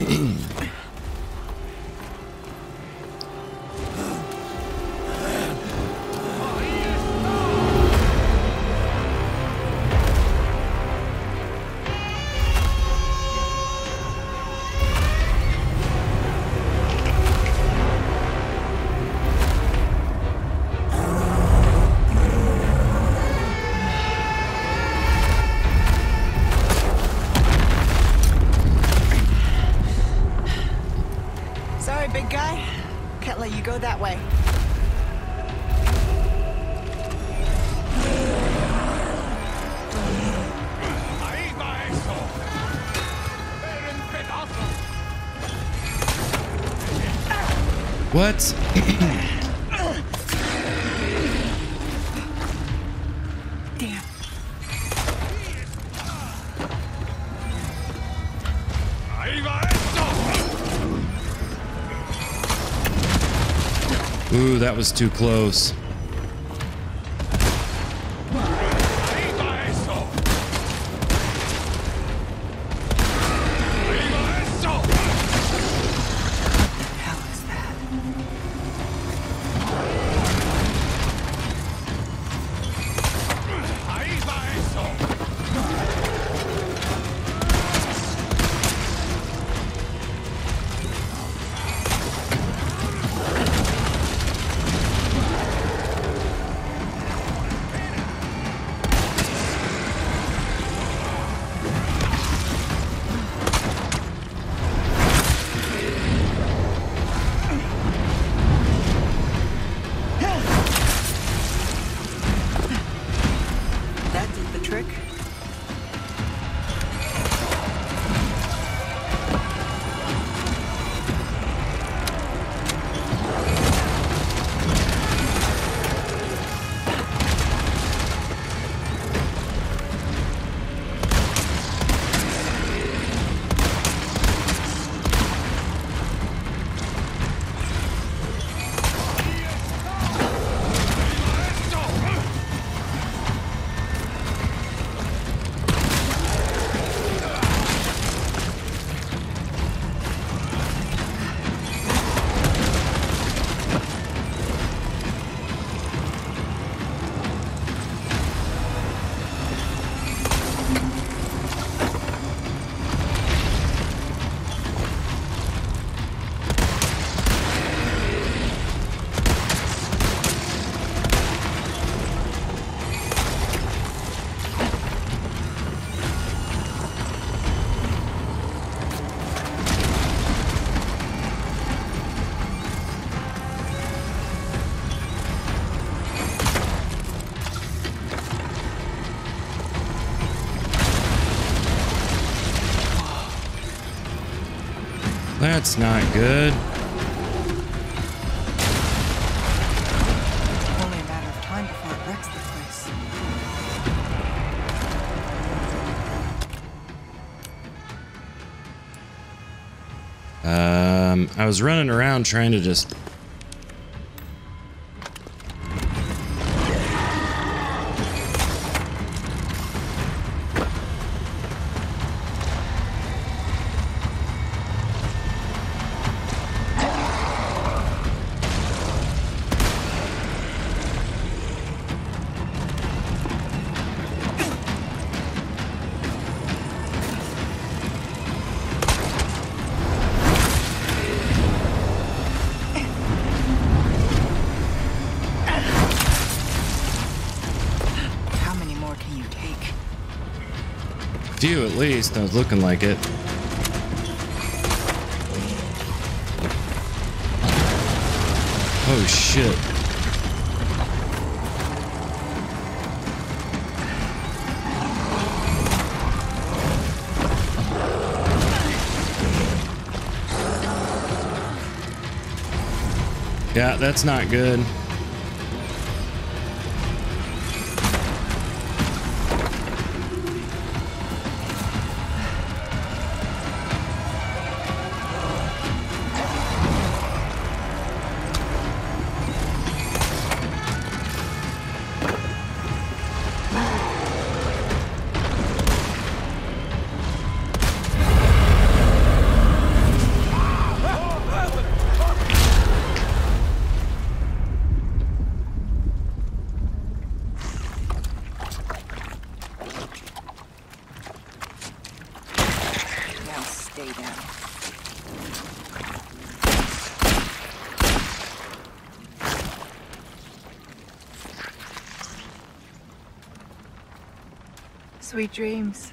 Big guy. Can't let you go that way. What? Ooh, that was too close. That's not good. Only a matter of time before it wrecks the place. Um, I was running around trying to just. Few at least. I was looking like it. Oh shit. Yeah, that's not good. stay down. Sweet dreams.